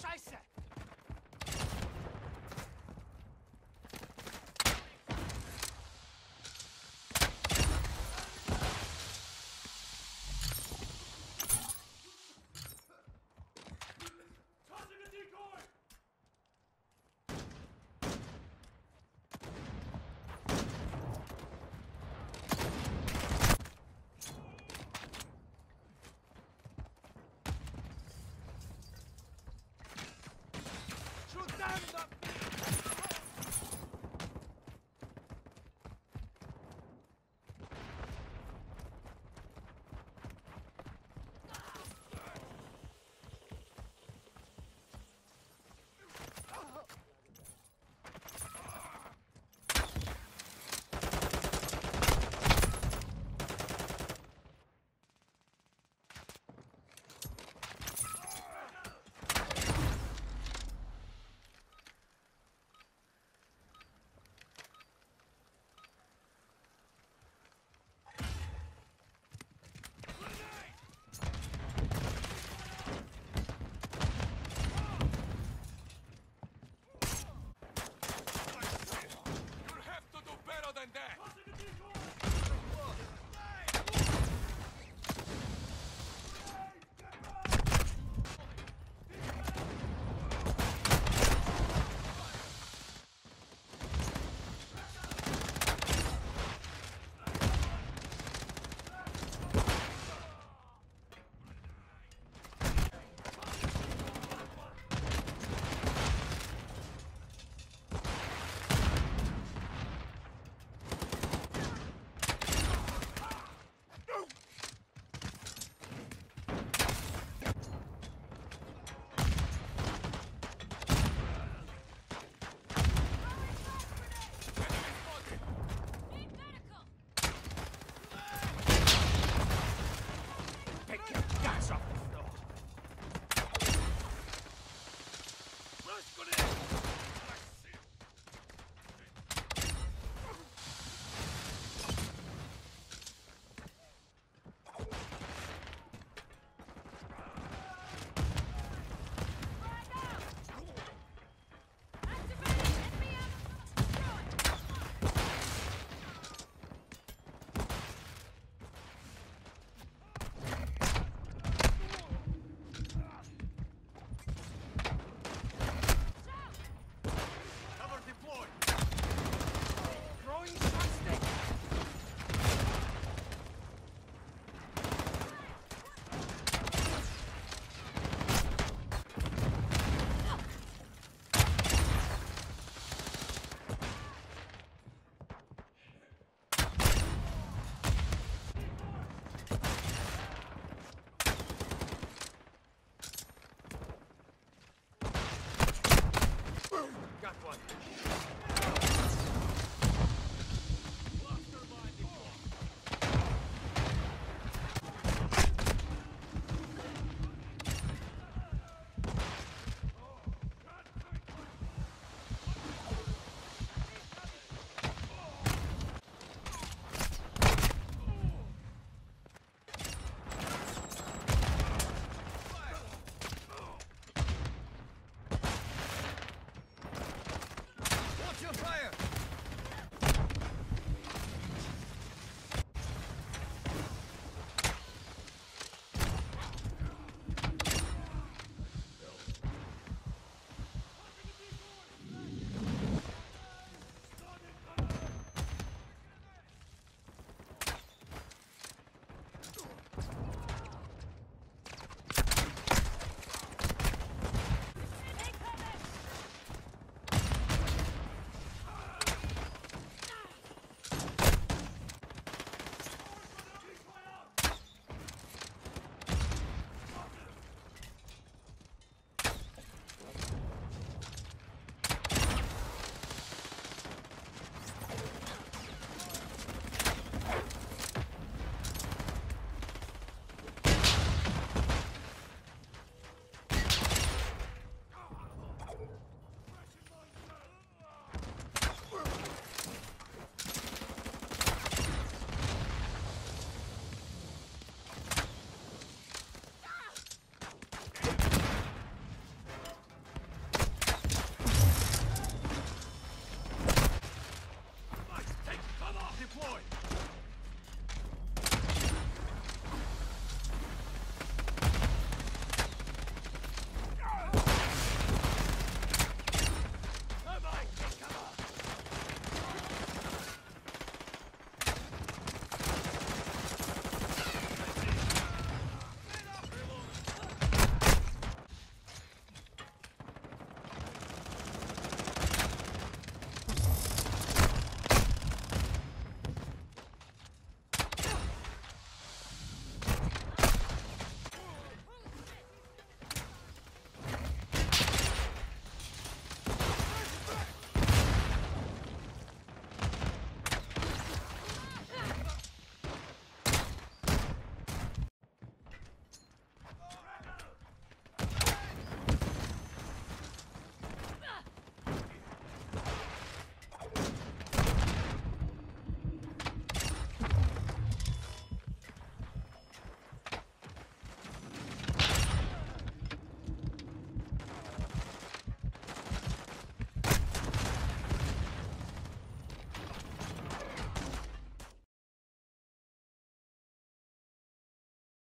Scheiße! Shoot down the... Got one.